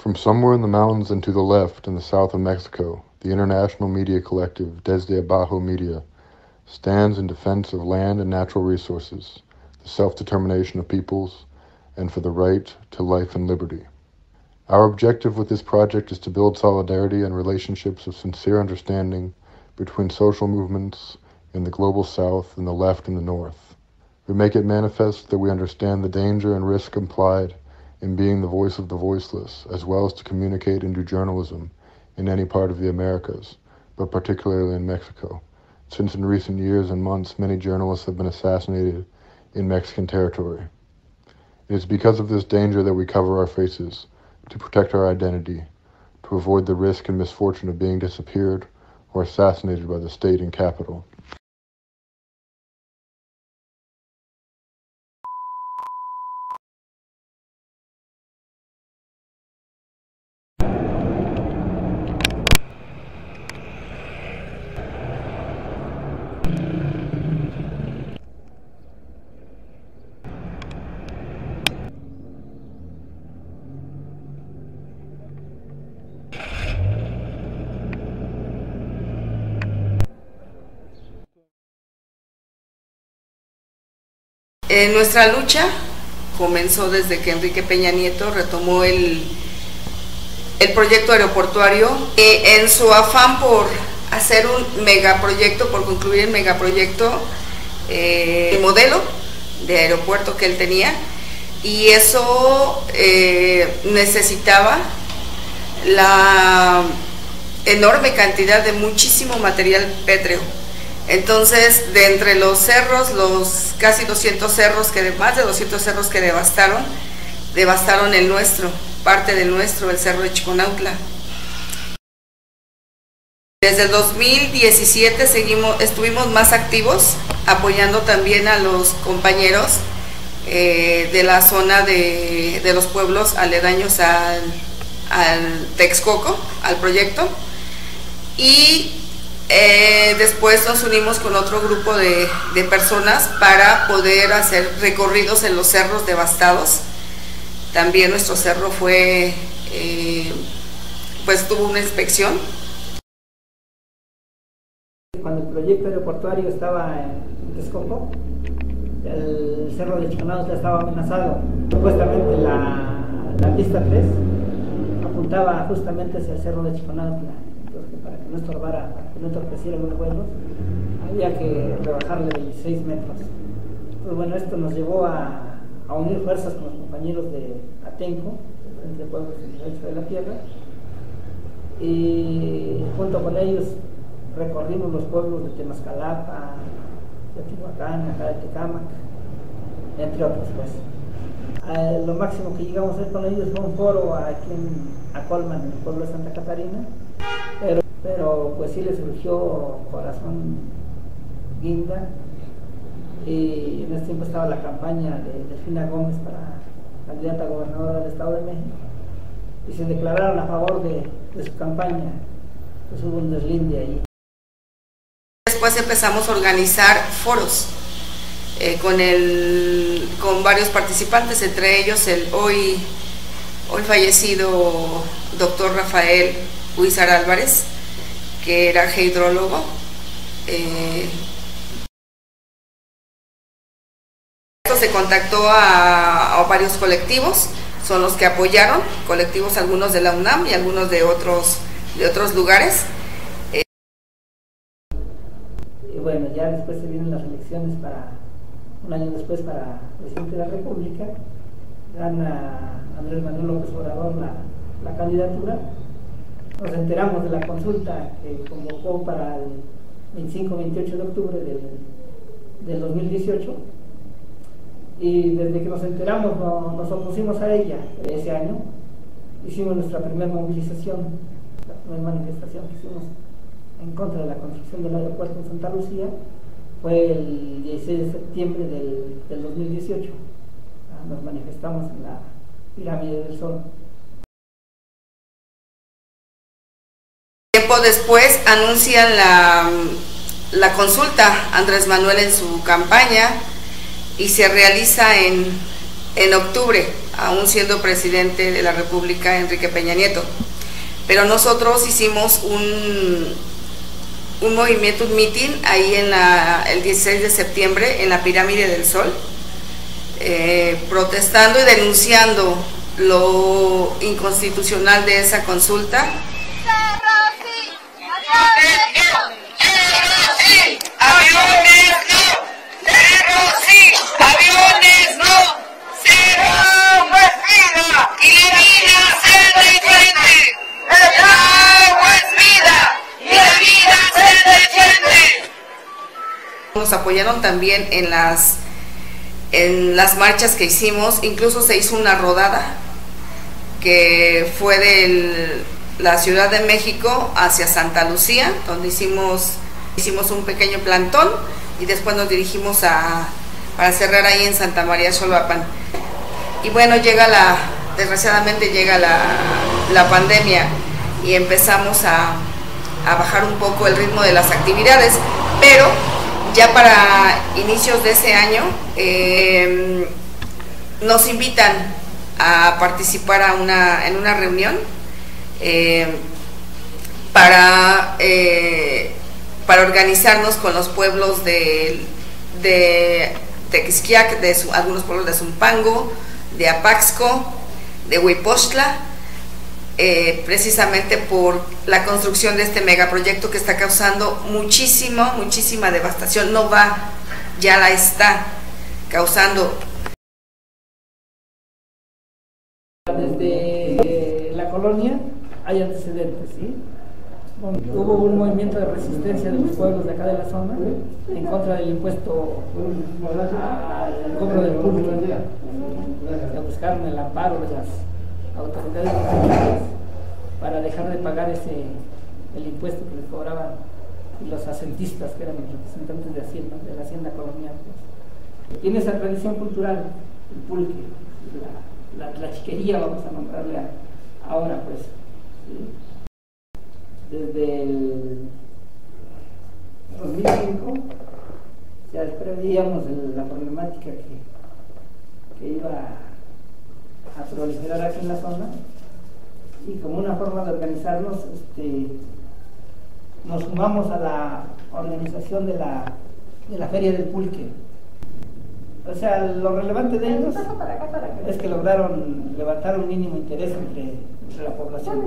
From somewhere in the mountains and to the left in the south of Mexico, the international media collective Desde Abajo Media stands in defense of land and natural resources, the self-determination of peoples, and for the right to life and liberty. Our objective with this project is to build solidarity and relationships of sincere understanding between social movements in the global south and the left and the north. We make it manifest that we understand the danger and risk implied in being the voice of the voiceless, as well as to communicate and do journalism in any part of the Americas, but particularly in Mexico, since in recent years and months many journalists have been assassinated in Mexican territory. It is because of this danger that we cover our faces, to protect our identity, to avoid the risk and misfortune of being disappeared or assassinated by the state and capital. Eh, nuestra lucha comenzó desde que Enrique Peña Nieto retomó el, el proyecto aeroportuario eh, en su afán por hacer un megaproyecto, por concluir el megaproyecto, eh, el modelo de aeropuerto que él tenía y eso necesitaba la enorme cantidad de muchísimo material pétreo entonces, de entre los cerros, los casi 200 cerros, que más de 200 cerros que devastaron, devastaron el nuestro, parte del nuestro, el cerro de Chiconautla. Desde el 2017 seguimos, estuvimos más activos, apoyando también a los compañeros eh, de la zona de, los pueblos aledaños al, al Texcoco, al proyecto. Y eh, después nos unimos con otro grupo de, personas para poder hacer recorridos en los cerros devastados. También nuestro cerro fue, eh, pues tuvo una inspección. Cuando el proyecto aeroportuario estaba en Texcoco, el cerro de Chiconados ya estaba amenazado. Supuestamente la, pista 3 apuntaba justamente hacia el cerro de Chiconados para que no estorbara, no entorpeciera los vuelos, había que rebajarle 16 metros. Pues bueno, esto nos llevó a, unir fuerzas con los compañeros de Atenco, de Pueblos Derecho de la Tierra, y junto con ellos recorrimos los pueblos de Temascalapa, Teotihuacán, acá de Tecámac, entre otros pues. lo máximo que llegamos a hacer con ellos fue un foro aquí en Acolman, en el pueblo de Santa Catarina, pero, pues sí le surgió corazón guinda. Y en ese tiempo estaba la campaña de Delfina Gómez para candidata a gobernadora del Estado de México. Y se declararon a favor de, su campaña, pues hubo un deslinde ahí. Después empezamos a organizar foros eh, con, el, con varios participantes, entre ellos el hoy, hoy fallecido doctor Rafael Huizar Álvarez, que era hidrólogo. Eh, se contactó a, varios colectivos, son los que apoyaron, colectivos algunos de la UNAM y algunos de otros, de otros lugares. Y bueno, ya después se vienen las elecciones para, un año después para presidente de la República, gana Andrés Manuel López Obrador la, la candidatura nos enteramos de la consulta que convocó para el 25-28 de octubre del, 2018 y desde que nos enteramos nos opusimos a ella ese año, hicimos nuestra primera movilización, la primera manifestación que hicimos en contra de la construcción del aeropuerto en Santa Lucía fue el 16 de septiembre del, del 2018. Ah, nos manifestamos en la pirámide del Sol. Tiempo después anuncian la, consulta Andrés Manuel en su campaña y se realiza en, en octubre, aún siendo presidente de la República Enrique Peña Nieto. Pero nosotros hicimos un, un movimiento, un meeting ahí en el 16 de septiembre en la Pirámide del Sol, eh, protestando y denunciando lo inconstitucional de esa consulta. Nos apoyaron también en las en las marchas que hicimos, incluso se hizo una rodada que fue de la Ciudad de México hacia Santa Lucía, donde hicimos, hicimos un pequeño plantón y después nos dirigimos a, para cerrar ahí en Santa María Xoloapan. Y bueno, llega la, desgraciadamente llega la, pandemia y empezamos a, a bajar un poco el ritmo de las actividades, pero ya para inicios de ese año em, nos invitan a participar a una, en una reunión em, para, eh, para organizarnos con los pueblos de, de Tequisquiac, de algunos pueblos de Zumpango, de Apaxco, de Huipostla, eh, precisamente por la construcción de este megaproyecto que está causando muchísimo, muchísima devastación. No va, ya la está causando. Desde la colonia hay antecedentes, ¿sí? Hubo un movimiento de resistencia de los pueblos de acá de la zona en contra del impuesto al cobro del público. buscaron el amparo de las autoridades para dejar de pagar ese el impuesto que les cobraban los asentistas, que eran los representantes de Hacienda, de la Hacienda colonial. Pues. Tiene esa tradición cultural, el pulque, la, chiquería, vamos a nombrarle ahora, pues. Desde el 2005 ya preveíamos la problemática que, que iba a proliferar aquí en la zona y como una forma de organizarnos este, nos sumamos a la organización de la, de la Feria del Pulque. O sea, lo relevante de ellos es que lograron levantar un mínimo interés entre, la población.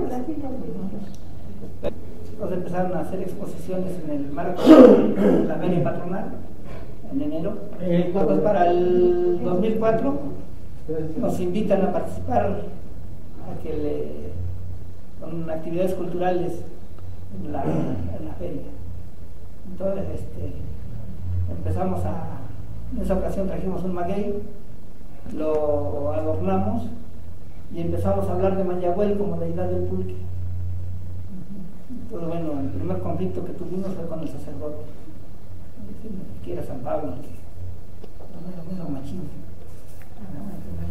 Entonces empezaron a hacer exposiciones en el marco de la feria patronal en enero. Entonces para el 2004 nos invitan a participar, a que le, con actividades culturales en la, feria. Entonces este, empezamos a, en esa ocasión trajimos un maguey, lo adornamos y empezamos a hablar de Mayahuel como deidad del pulque. Entonces, bueno, el primer conflicto que tuvimos fue con el sacerdote, que era San Pablo, que no era machín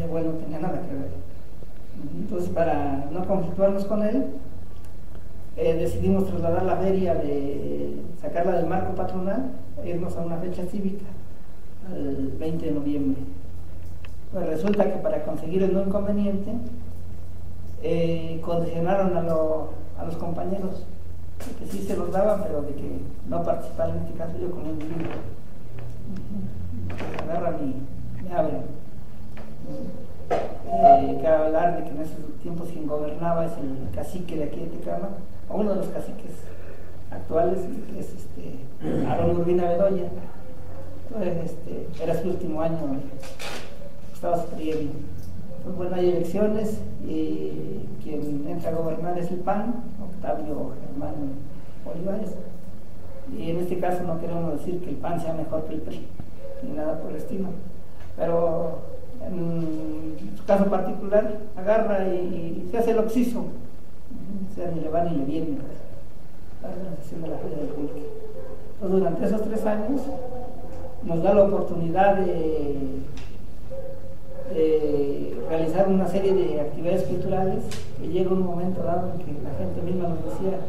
bueno, no tenía nada que ver. Entonces, para no conflictuarnos con él, eh, decidimos trasladar la feria, de sacarla del marco patronal e irnos a una fecha cívica, el 20 de noviembre. Pues resulta que para conseguir el no inconveniente, eh, condicionaron a, los compañeros que sí se los daban, pero de que no participaran en este caso yo como individuo. Agarran y me abren. Eh, hablar de que en esos tiempos quien gobernaba es el cacique de aquí de Tecama, o uno de los caciques actuales, que es este, Aaron Urbina Bedoya. Entonces, este, era su último año, estaba bien. Pues bueno, hay elecciones y quien entra a gobernar es el PAN, Octavio Germán Olivares. Y en este caso no queremos decir que el PAN sea mejor que el PRI, ni nada por el estilo. Pero en su caso particular, agarra y, se hace el oxiso, o sea, ni le va ni le viene Pulque. Entonces, durante esos tres años, nos da la oportunidad de, realizar una serie de actividades culturales que llega un momento dado en que la gente misma nos decía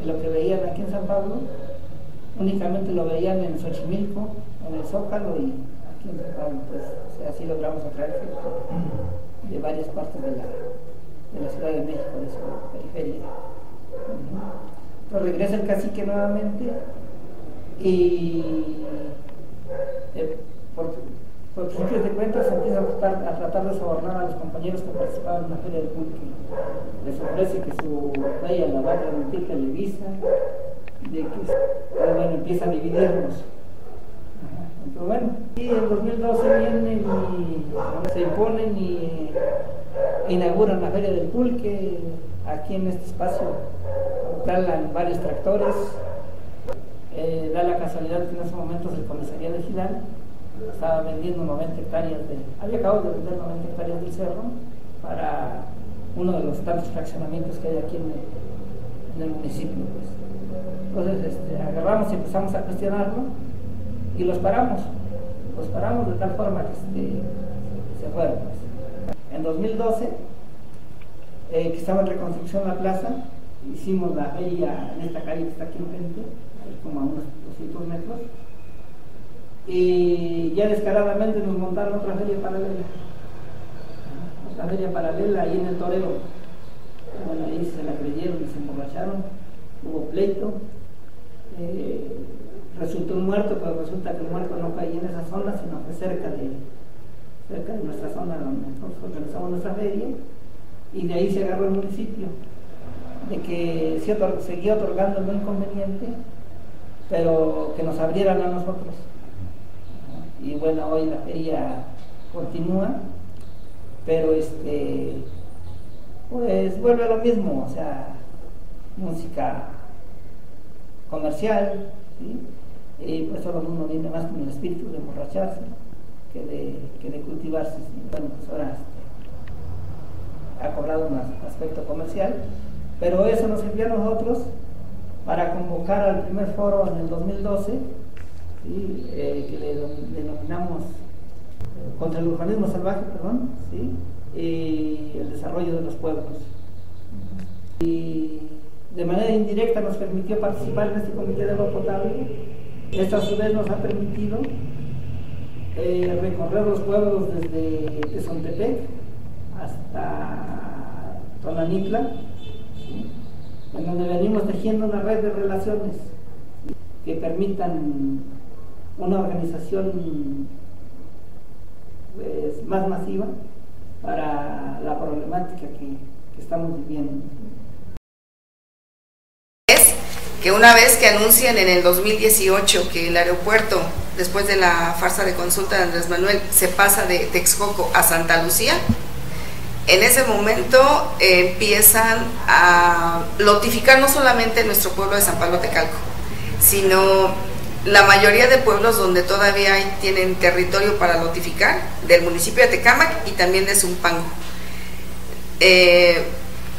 de lo que veían aquí en San Pablo, únicamente lo veían en Xochimilco, en el Zócalo y pues así logramos atraer de varias partes de la, de la Ciudad de México, de su periferia. Entonces regresa el cacique nuevamente y eh, por, por principios de cuentas empieza a tratar, a tratar, de sobornar a los compañeros que participaban en la feria del pulque. Les ofrece que su rey la va a transmitir Televisa, de que bueno, empieza a dividirnos. Pero bueno, y en 2012 vienen y se imponen y inauguran la Feria del Pulque aquí en este espacio. Instalan varios tractores. Eh, da la casualidad que en esos momentos el comisaría de Gilán estaba vendiendo 90 hectáreas de, había acabado de vender 90 hectáreas del cerro para uno de los tantos fraccionamientos que hay aquí en el, municipio. Pues. Entonces este, agarramos y empezamos a cuestionarlo y los paramos, los paramos de tal forma que este, se fueron. Pues. En 2012, eh, que estaba en reconstrucción la plaza, hicimos la feria en esta calle que está aquí enfrente, como a unos 200 metros, y ya descaradamente nos montaron otra feria paralela, otra feria paralela ahí en el toreo. Bueno, ahí se la creyeron y se emborracharon, hubo pleito. Eh, resultó un muerto, pero resulta que el muerto no fue ahí en esa zona, sino fue cerca de, cerca de nuestra zona donde nosotros organizamos nuestra feria, y de ahí se agarró el municipio, de que se seguía otorgando el inconveniente, pero que nos abrieran a nosotros. Y bueno, hoy la feria continúa, pero este, pues vuelve a lo mismo, o sea, música comercial, ¿sí? y pues solo uno viene más con el espíritu de emborracharse que de, que de cultivarse. Bueno, pues ahora este, ha cobrado un aspecto comercial, pero eso nos sirvió a nosotros para convocar al primer foro en el 2012, que le denominamos eh, contra el urbanismo salvaje, perdón, y el desarrollo de los pueblos. Y de manera indirecta nos permitió participar en este comité de agua potable. Esto a su vez nos ha permitido eh, recorrer los pueblos desde Tezontepec hasta Tonanitla, en donde venimos tejiendo una red de relaciones que permitan una organización pues, más masiva para la problemática que estamos viviendo. Que una vez que anuncian en el 2018 que el aeropuerto, después de la farsa de consulta de Andrés Manuel, se pasa de Texcoco a Santa Lucía, en ese momento empiezan a lotificar no solamente nuestro pueblo de San Pablo Tecalco, sino la mayoría de pueblos donde todavía tienen territorio para lotificar, del municipio de Tecámac y también de Zumpango. Eh,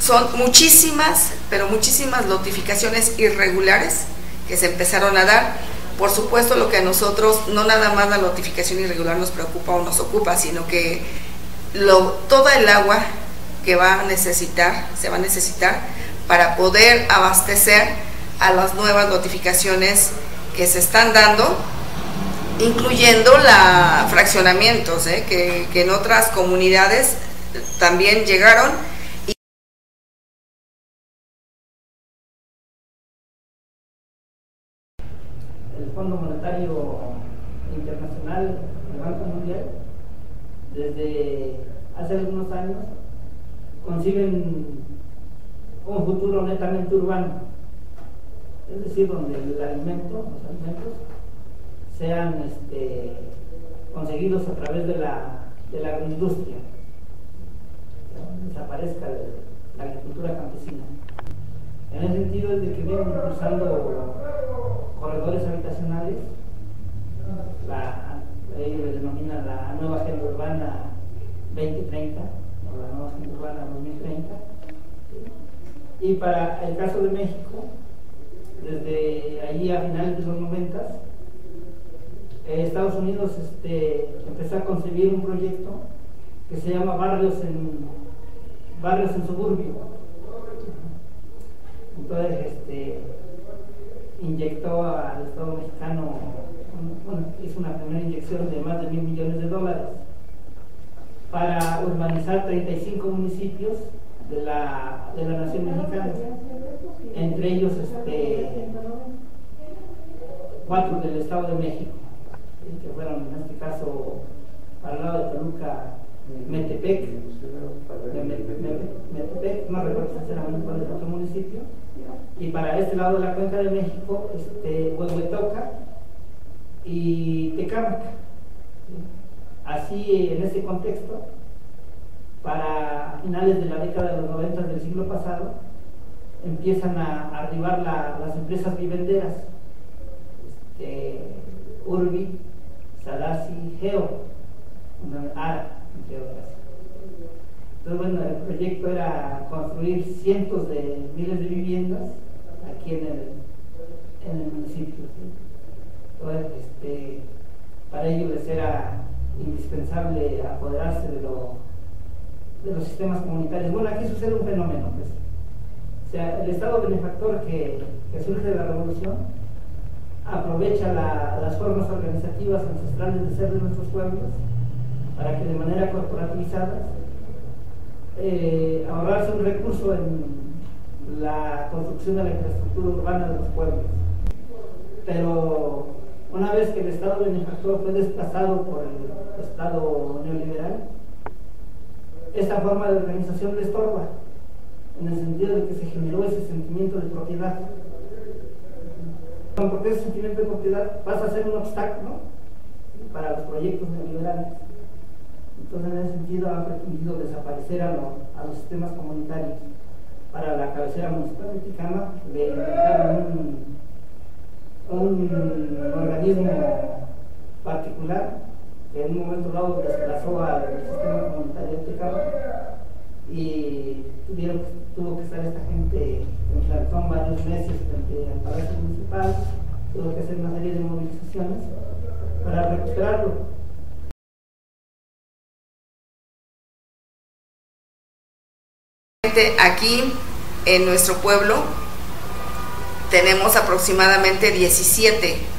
son muchísimas, pero muchísimas notificaciones irregulares que se empezaron a dar. Por supuesto, lo que a nosotros no nada más la notificación irregular nos preocupa o nos ocupa, sino que toda el agua que va a necesitar, se va a necesitar para poder abastecer a las nuevas notificaciones que se están dando, incluyendo la fraccionamientos, ¿eh? que, que en otras comunidades también llegaron Fondo Monetario Internacional, el Banco Mundial, desde hace algunos años conciben un futuro netamente urbano, donde el alimento, los alimentos, sean este, conseguidos a través de la, de la agroindustria, desaparezca la agricultura campesina. En ese sentido de que vienen impulsando corredores habitacionales, la, ellos denomina la nueva agenda urbana 2030, o la nueva agenda urbana 2030. Y para el caso de México, desde allí a finales de los 90, eh, Estados Unidos este, empezó a concebir un proyecto que se llama Barrios en, barrios en Suburbio. Entonces, este, inyectó al Estado mexicano, bueno, hizo una primera inyección de más de mil millones de dólares para urbanizar 35 municipios de la, de la nación mexicana, entre ellos este, cuatro del Estado de México, que fueron en este caso para el lado de Toluca, Metepec, Metepec, no recuerdo sinceramente cuál es otro municipio, y para este lado de la cuenca de México, este, Huehuetoca y Tecámac. Así, en ese contexto, para finales de la década de los 90 del siglo pasado, empiezan a arribar las empresas vivenderas, este, Urbi, Sadasi, Geo, ARA, entre otras. Entonces, bueno, el proyecto era construir cientos de miles de viviendas aquí en el, municipio. Entonces, este, para ello les era indispensable apoderarse de, de los sistemas comunitarios. Bueno, aquí sucede un fenómeno. Pues. O sea, el Estado benefactor que, surge de la revolución aprovecha las formas organizativas ancestrales de ser de nuestros pueblos para que de manera corporativizada eh, ahorrarse un recurso en la construcción de la infraestructura urbana de los pueblos. Pero una vez que el Estado benefactor fue desplazado por el Estado neoliberal, esta forma de organización le estorba, en el sentido de que se generó ese sentimiento de propiedad. Porque ese sentimiento de propiedad pasa a ser un obstáculo para los proyectos neoliberales. Entonces, en ese sentido, han pretendido desaparecer a, los sistemas comunitarios. Para la cabecera municipal de Ticama, inventar un, un organismo particular que en un momento dado desplazó al sistema comunitario de Ticama y tuvieron, tuvo que estar esta gente en plantón varios meses frente al Palacio Municipal, tuvo que hacer una serie de movilizaciones para recuperarlo. Aquí en nuestro pueblo tenemos aproximadamente 17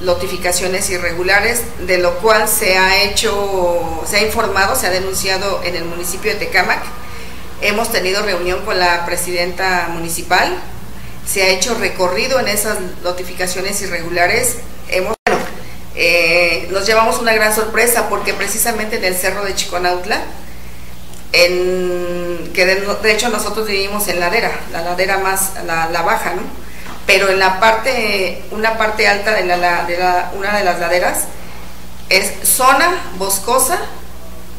notificaciones irregulares, de lo cual se ha hecho, se ha informado, se ha denunciado en el municipio de Tecámac. Hemos tenido reunión con la presidenta municipal, se ha hecho recorrido en esas notificaciones irregulares. Hemos, eh, nos llevamos una gran sorpresa porque precisamente en el cerro de Chiconautla, en, que de, hecho nosotros vivimos en ladera, la ladera más, la, baja, ¿no? Pero en la parte, una parte alta de, la, de una de las laderas es zona boscosa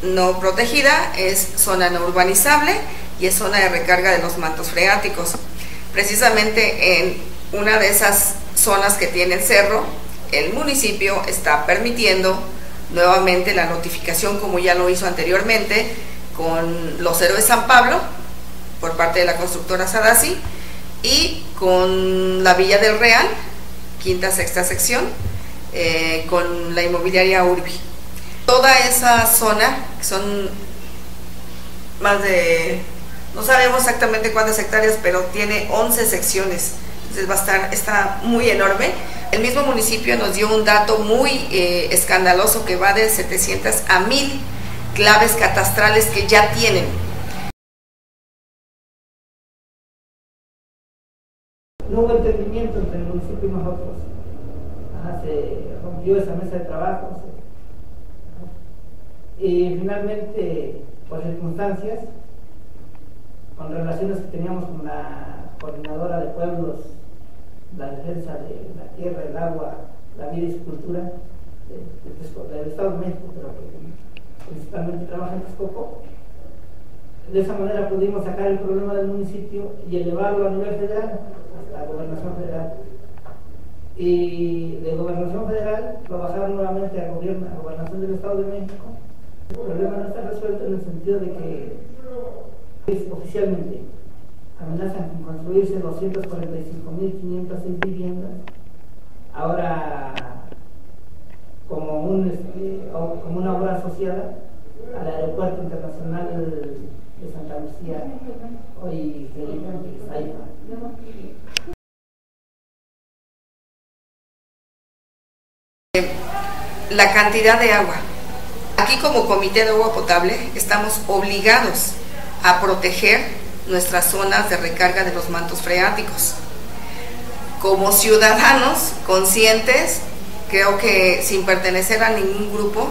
no protegida, es zona no urbanizable y es zona de recarga de los mantos freáticos. Precisamente en una de esas zonas que tiene el cerro, el municipio está permitiendo nuevamente la notificación como ya lo hizo anteriormente con los héroes San Pablo por parte de la constructora Sadasi y con la Villa del Real, quinta, sexta sección, eh, con la inmobiliaria Urbi. Toda esa zona, que son más de, no sabemos exactamente cuántas hectáreas, pero tiene 11 secciones, entonces va a estar, está muy enorme. El mismo municipio nos dio un dato muy eh, escandaloso que va de 700 a 1000 claves catastrales que ya tienen. No hubo entendimiento entre el municipio y nosotros. se rompió esa mesa de trabajo. y finalmente, por circunstancias, con relaciones que teníamos con la coordinadora de pueblos, la defensa de la tierra, el agua, la vida y su cultura, del Estado de México, pero principalmente trabaja en Texcoco. De esa manera pudimos sacar el problema del municipio y elevarlo a nivel federal, la gobernación federal. Y de gobernación federal lo bajaron nuevamente a, gobierno, a gobernación del Estado de México. El problema no está resuelto en el sentido de que oficialmente amenazan con construirse 245.506 viviendas. Ahora como, un, este, como una obra asociada al Aeropuerto Internacional de Santa Lucía, hoy Felipe La cantidad de agua Aquí como Comité de Agua Potable estamos obligados a proteger nuestras zonas de recarga de los mantos freáticos. Como ciudadanos conscientes, creo que sin pertenecer a ningún grupo,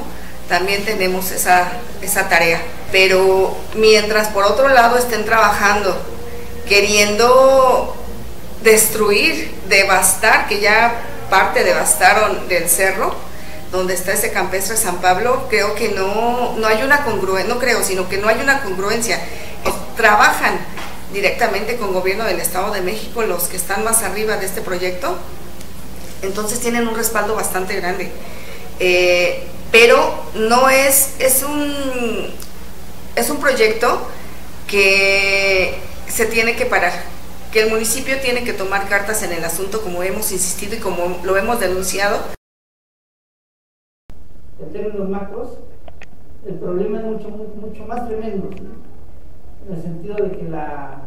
también tenemos esa, esa tarea. Pero mientras por otro lado estén trabajando, queriendo destruir, devastar, que ya parte devastaron del cerro, donde está ese campestre San Pablo, creo que no, no hay una congruencia, no creo, sino que no hay una congruencia. Trabajan directamente con gobierno del Estado de México los que están más arriba de este proyecto, entonces tienen un respaldo bastante grande. Eh, pero no es, es un, es un proyecto que se tiene que parar, que el municipio tiene que tomar cartas en el asunto como hemos insistido y como lo hemos denunciado en términos macros, el problema es mucho, mucho más tremendo, en el sentido de que la,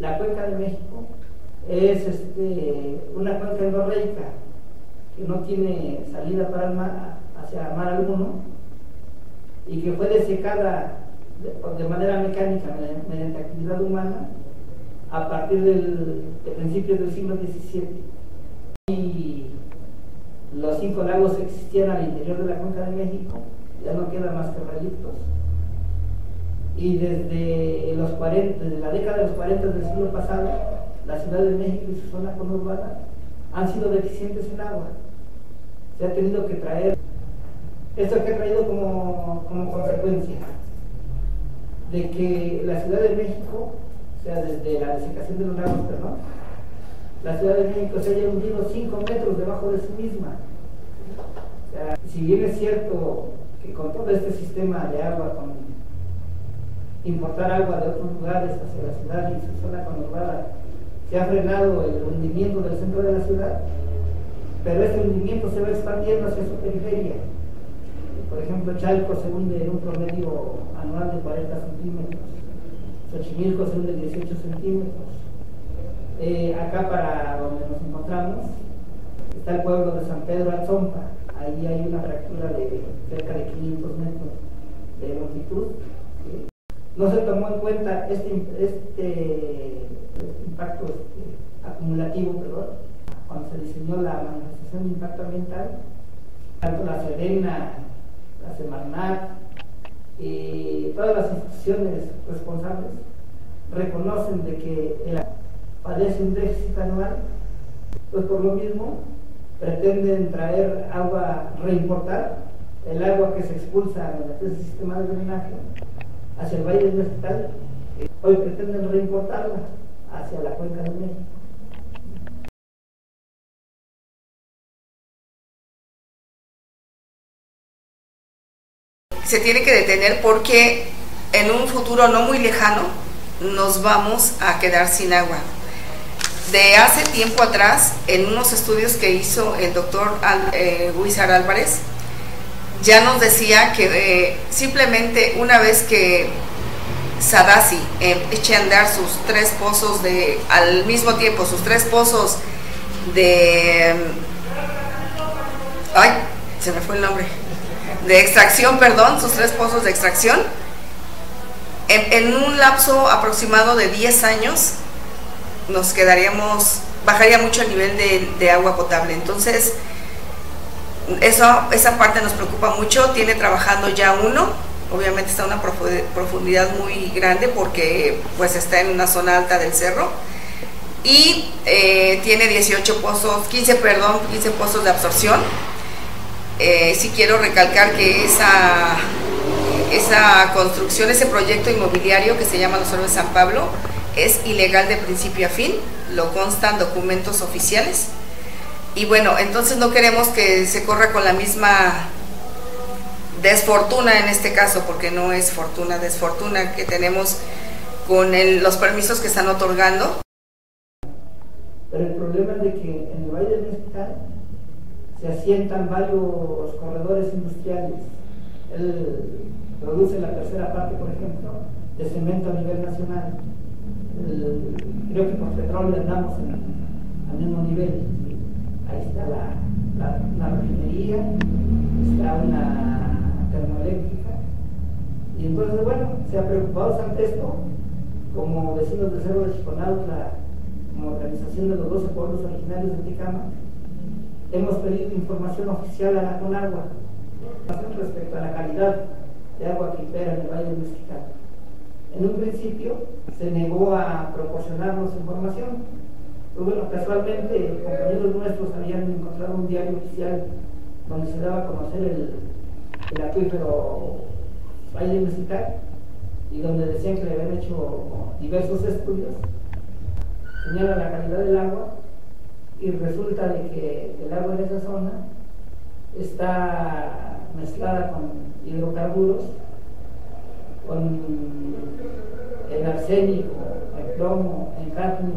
la cuenca de México es este, una cuenca endorreica que no tiene salida para el mar, hacia mar alguno y que fue desecada de, manera mecánica mediante actividad humana a partir del, de principios del siglo XVII. Los cinco lagos existían al interior de la cuenca de México, ya no quedan más que relictos. Y desde, los 40, desde la década de los 40 del siglo pasado, la Ciudad de México y su zona conurbana han sido deficientes en agua. Se ha tenido que traer, esto que ha traído como, como consecuencia de que la Ciudad de México, o sea, desde la desecación de los lagos, perdón, la Ciudad de México se haya hundido 5 metros debajo de sí misma. si bien es cierto que con todo este sistema de agua, con importar agua de otros lugares hacia la ciudad y su zona conurbada, se ha frenado el hundimiento del centro de la ciudad, pero este hundimiento se va expandiendo hacia su periferia. Por ejemplo, Chalco se hunde en un promedio anual de 40 centímetros, Xochimilco se hunde 18 centímetros, eh, acá para donde nos encontramos está el pueblo de San Pedro Atzompa. Ahí hay una fractura de cerca de 500 metros de longitud. No se tomó en cuenta este, este, impacto este, acumulativo, perdón, cuando se diseñó la manifestación de impacto ambiental. Tanto la Serena, la Semarnat y todas las instituciones responsables reconocen de que el padece un déficit anual, pues por lo mismo pretenden traer agua, reimportar el agua que se expulsa en el sistema de drenaje hacia el Valle del Mezquital, hoy pretenden reimportarla hacia la cuenca de México. Se tiene que detener porque en un futuro no muy lejano nos vamos a quedar sin agua de hace tiempo atrás, en unos estudios que hizo el doctor eh, Álvarez, ya nos decía que eh, simplemente una vez que Sadasi eh, eche a andar sus tres pozos de, al mismo tiempo, sus tres pozos de, ay, se me fue el nombre, de extracción, perdón, sus tres pozos de extracción, en, en un lapso aproximado de 10 años, nos quedaríamos, bajaría mucho el nivel de, agua potable. Entonces, eso, esa parte nos preocupa mucho. Tiene trabajando ya uno, obviamente está una profundidad muy grande porque pues está en una zona alta del cerro y eh, tiene 18 pozos, 15, perdón, 15 pozos de absorción. Eh, si quiero recalcar que esa, esa construcción, ese proyecto inmobiliario que se llama Los Orbes San Pablo, es ilegal de principio a fin, lo constan documentos oficiales. Y bueno, entonces no queremos que se corra con la misma desfortuna en este caso, porque no es fortuna, desfortuna que tenemos con los permisos que están otorgando. Pero el problema es de que en el Valle del Mezquital se asientan varios corredores industriales. Él produce la tercera parte, por ejemplo, de cemento a nivel nacional creo que por petróleo andamos al mismo nivel. Ahí está la, la, refinería, está una termoeléctrica. Y entonces, bueno, se ha preocupado ante esto, como vecinos del Cerro de Chiconautla, como organización de los 12 pueblos originarios de Ticama, hemos pedido información oficial a la Conagua respecto a la calidad de agua que impera en el Valle Mexicano. En un principio se negó a proporcionarnos información. Pues bueno, casualmente compañeros nuestros habían encontrado un diario oficial donde se daba a conocer el, el acuífero Valle Mexicano y donde decían que le habían hecho diversos estudios, señala la calidad del agua y resulta de que el agua en esa zona está mezclada con hidrocarburos, con el arsénico, el plomo, el cadmio,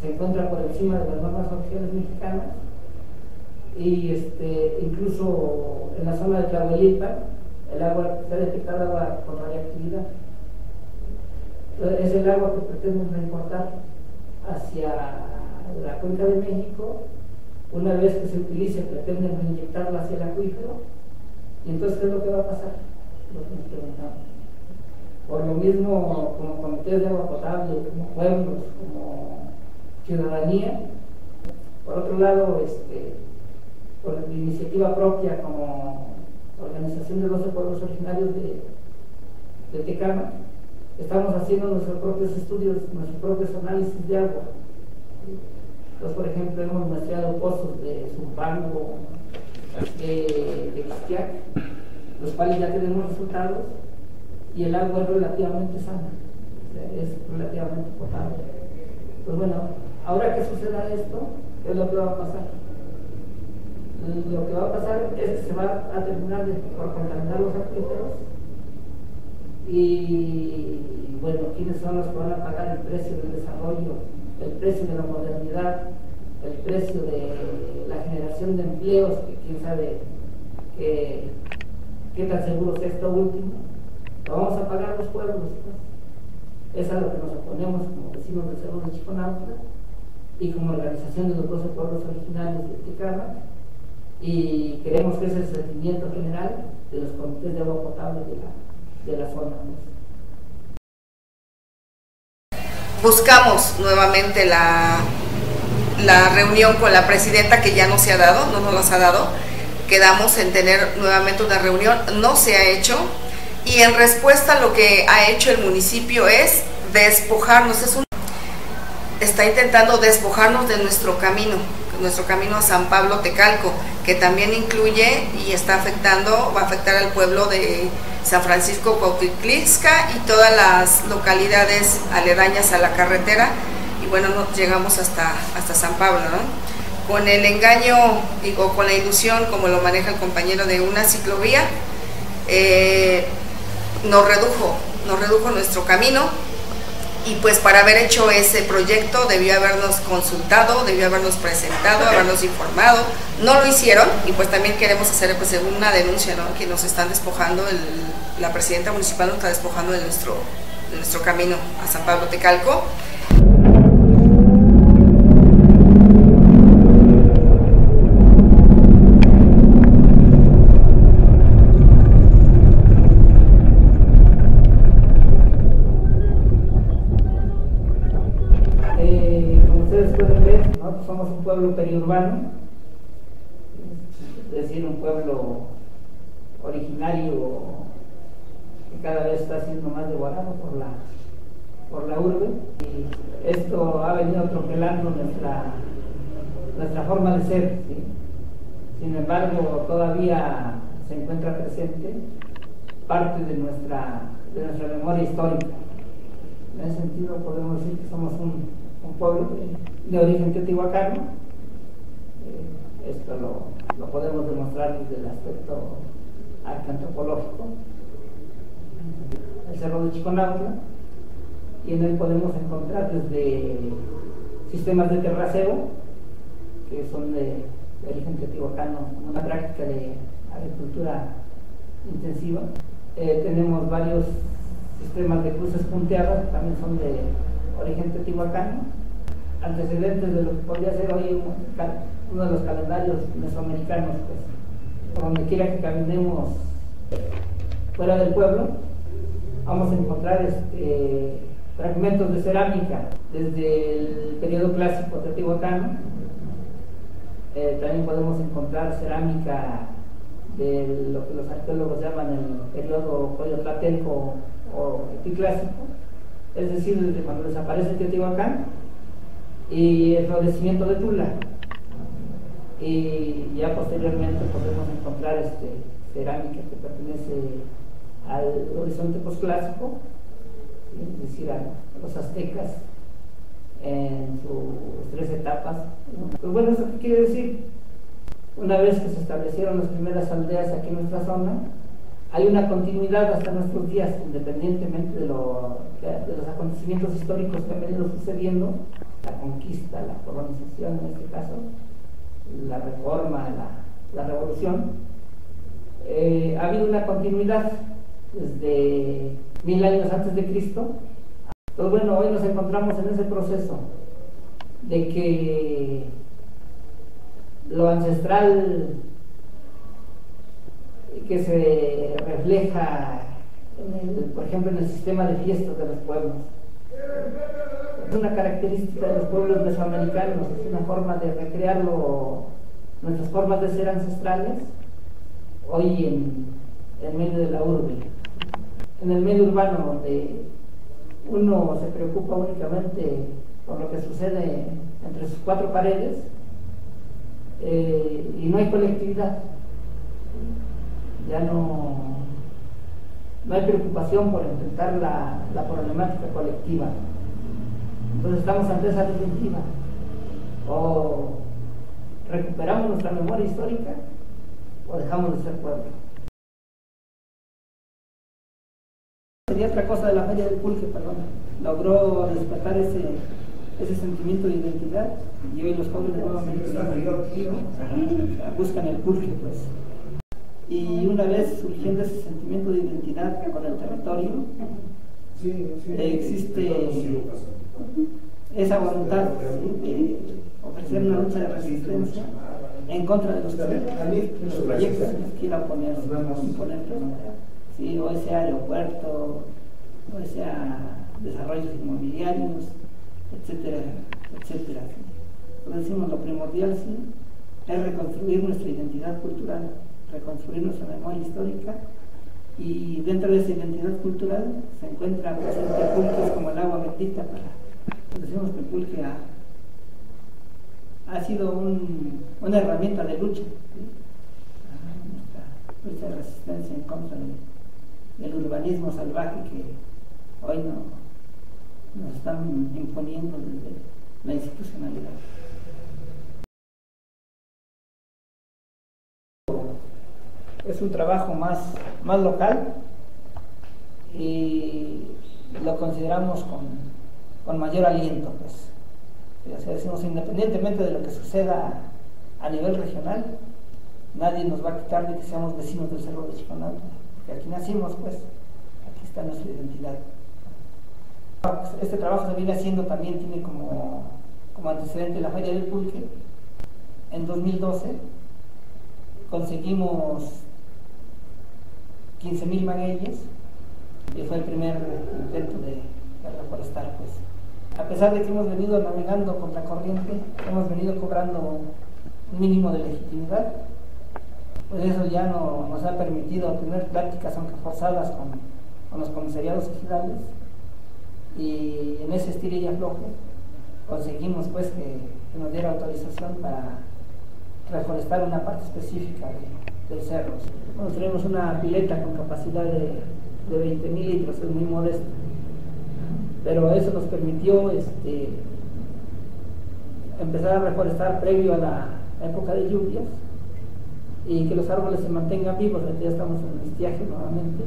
se encuentra por encima de las normas oficiales mexicanas y este, incluso en la zona de Tlahuelipa el agua se ha detectado agua con radiactividad. Es el agua que pretenden importar hacia la cuenca de México. Una vez que se utilice, pretenden inyectarla hacia el acuífero. Y entonces, ¿qué es lo que va a pasar? Lo que nos preguntamos. Por lo mismo, como comités de agua potable, como pueblos, como ciudadanía. Por otro lado, este, por iniciativa propia como organización de 12 pueblos originarios de, de Tecama, estamos haciendo nuestros propios estudios, nuestros propios análisis de agua. Entonces, por ejemplo, hemos muestreado pozos de Zumpango, de, de los cuales ya tenemos resultados y el agua es relativamente sana, es relativamente potable. Pues bueno, ahora que suceda esto, ¿qué es lo que va a pasar? Lo que va a pasar es que se va a terminar por contaminar los acuíferos y bueno, ¿quiénes son los que van a pagar el precio del desarrollo, el precio de la modernidad, el precio de la generación de empleos, que quién sabe qué tan seguro es esto último? Lo vamos a pagar los pueblos. Pues. Es a lo que nos oponemos como vecinos del Cerro de Chiconauta y como organización de los 12 pueblos originarios de Ticama y creemos que es el sentimiento general de los comités de agua potable de la, de la zona. Buscamos nuevamente la, la reunión con la presidenta que ya no se ha dado, no nos las ha dado. Quedamos en tener nuevamente una reunión, no se ha hecho y en respuesta lo que ha hecho el municipio es despojarnos, está intentando despojarnos de nuestro camino, nuestro camino a San Pablo Tecalco, que también incluye y está afectando, va a afectar al pueblo de San Francisco Cuautitlixca y todas las localidades aledañas a la carretera. Y bueno, llegamos hasta, hasta San Pablo, Con el engaño o con la ilusión, como lo maneja el compañero de una ciclovía, eh, nos redujo, nos redujo nuestro camino y pues para haber hecho ese proyecto debió habernos consultado, debió habernos presentado, habernos informado. No lo hicieron y pues también queremos hacer pues una denuncia, ¿no? Que nos están despojando, la presidenta municipal nos está despojando de nuestro, de nuestro camino a San Pablo Tecalco. Pueblo periurbano, es decir, un pueblo originario que cada vez está siendo más devorado por la, por la urbe. Y esto ha venido atropelando nuestra, nuestra forma de ser. Sin embargo, todavía se encuentra presente parte de nuestra, de nuestra memoria histórica. En ese sentido podemos decir que somos un, un pueblo de origen teotihuacano. Eh, esto lo, lo, podemos demostrar desde el aspecto arqueantropológico. El Cerro de Chiconautla, y en él podemos encontrar desde sistemas de terraceo, que son de, origen teotihuacano, una práctica de agricultura intensiva. Eh, tenemos varios sistemas de cruces punteadas, también son de origen teotihuacano antecedentes de lo que podría ser hoy uno de los calendarios mesoamericanos, pues, por donde quiera que caminemos fuera del pueblo, vamos a encontrar este, fragmentos de cerámica desde el periodo clásico teotihuacano. Eh, también podemos encontrar cerámica de lo que los arqueólogos llaman el periodo Coyotlatenco o epiclásico, es decir, desde cuando desaparece Teotihuacán y el florecimiento de Tula. Y ya posteriormente podemos encontrar este, cerámica que pertenece al horizonte posclásico, es decir, a los aztecas en sus tres etapas. Pues bueno, ¿eso qué quiere decir? Una vez que se establecieron las primeras aldeas aquí en nuestra zona, hay una continuidad hasta nuestros días, independientemente de, los acontecimientos históricos que han venido sucediendo, la conquista, la colonización en este caso, la reforma, la, revolución, eh, ha habido una continuidad desde mil años antes de Cristo. Pues bueno, hoy nos encontramos en ese proceso de que lo ancestral que se refleja, por ejemplo, en el sistema de fiestas de los pueblos. Es una característica de los pueblos mesoamericanos, es una forma de recrearlo, nuestras formas de ser ancestrales, hoy en, en medio de la urbe. En el medio urbano, donde uno se preocupa únicamente por lo que sucede entre sus cuatro paredes, eh, y no hay colectividad. Ya no, no hay preocupación por enfrentar la, la problemática colectiva. Entonces estamos ante esa disyuntiva. O recuperamos nuestra memoria histórica o dejamos de ser pueblo. Sería otra cosa de la Feria del Pulque, perdón. Logró despertar ese, ese sentimiento de identidad y hoy los jóvenes nuevamente buscan el pulque pues y una vez surgiendo ese sentimiento de identidad con el territorio existe esa voluntad de ofrecer una lucha de resistencia en contra de los, proyectos que nos quiera poner, imponer, sí, o ese aeropuerto, o sea desarrollos inmobiliarios, etcétera, etcétera. decimos, lo primordial sí, es reconstruir nuestra identidad cultural, reconstruir nuestra memoria histórica y dentro de esa identidad cultural se encuentra presente pulques como el agua bendita para, decimos que el pulque ha, ha sido un, una herramienta de lucha, lucha de resistencia en contra del urbanismo salvaje que hoy no, nos están imponiendo desde la institucionalidad. Es un trabajo más, más local y lo consideramos con, mayor aliento. Pues. decimos, independientemente de lo que suceda a nivel regional, nadie nos va a quitar de que seamos vecinos del Cerro de Chiconauta, porque aquí nacimos, pues, aquí está nuestra identidad. Este trabajo se viene haciendo también, tiene como, como antecedente la Feria del Pulque. En 2012 conseguimos 15.000 magueyes y fue el primer intento de, reforestar. Pues. A pesar de que hemos venido navegando contra corriente, hemos venido cobrando un mínimo de legitimidad, pues eso ya no, nos ha permitido tener prácticas, aunque forzadas, con, los comisariados ejidales y en ese estilo y afloje conseguimos pues que, nos diera autorización para reforestar una parte específica del cerro. tenemos una pileta con capacidad de, de 20 mil litros, es muy modesto, pero eso nos permitió este, empezar a reforestar previo a la época de lluvias y que los árboles se mantengan vivos, ya estamos en el estiaje nuevamente,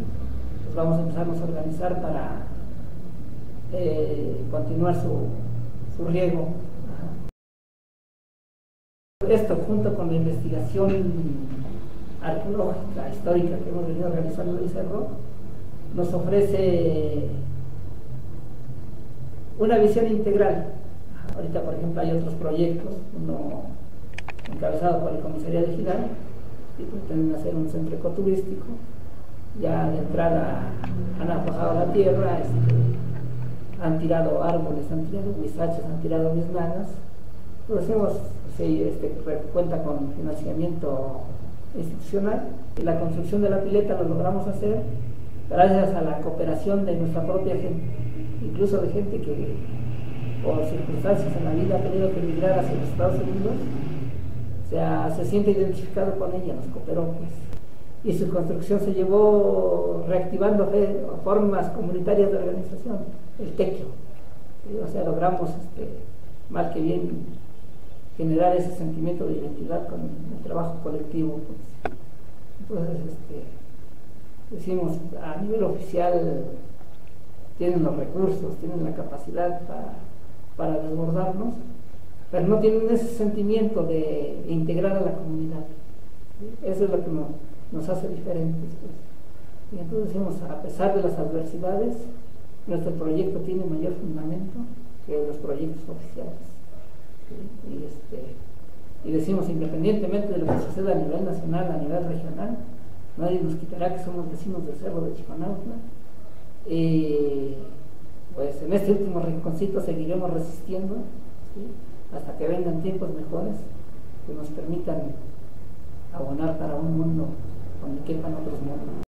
pues vamos a empezarnos a organizar para eh, continuar su, su riego. Esto junto con la investigación arqueológica, histórica que hemos venido realizando en el cerro, nos ofrece una visión integral. Ahorita, por ejemplo, hay otros proyectos, uno encabezado por el Comisaría Digital, que pretenden hacer un centro ecoturístico, ya de entrada han aflojado la tierra, este, han tirado árboles, han tirado huizachos, han tirado biznagas. Entonces hemos, sí, este, cuenta con financiamiento institucional. La construcción de la pileta lo logramos hacer gracias a la cooperación de nuestra propia gente, incluso de gente que por circunstancias en la vida ha tenido que emigrar hacia los Estados Unidos, o sea, se siente identificado con ella, nos cooperó pues. Y su construcción se llevó reactivando formas comunitarias de organización, el tequio. O sea, logramos, este, mal que bien, generar ese sentimiento de identidad con el trabajo colectivo. Pues. Entonces, este, decimos, a nivel oficial tienen los recursos, tienen la capacidad para, desbordarnos, pero no tienen ese sentimiento de, integrar a la comunidad. Eso es lo que nos, hace diferentes. Pues. Y entonces decimos, a pesar de las adversidades, nuestro proyecto tiene mayor fundamento que los proyectos oficiales. Y, este, y decimos, independientemente de lo que suceda a nivel nacional, a nivel regional, nadie nos quitará que somos vecinos del Cerro de Chiconautla. Y pues en este último rinconcito seguiremos resistiendo hasta que vengan tiempos mejores que nos permitan abonar para un mundo donde quepan otros mundos.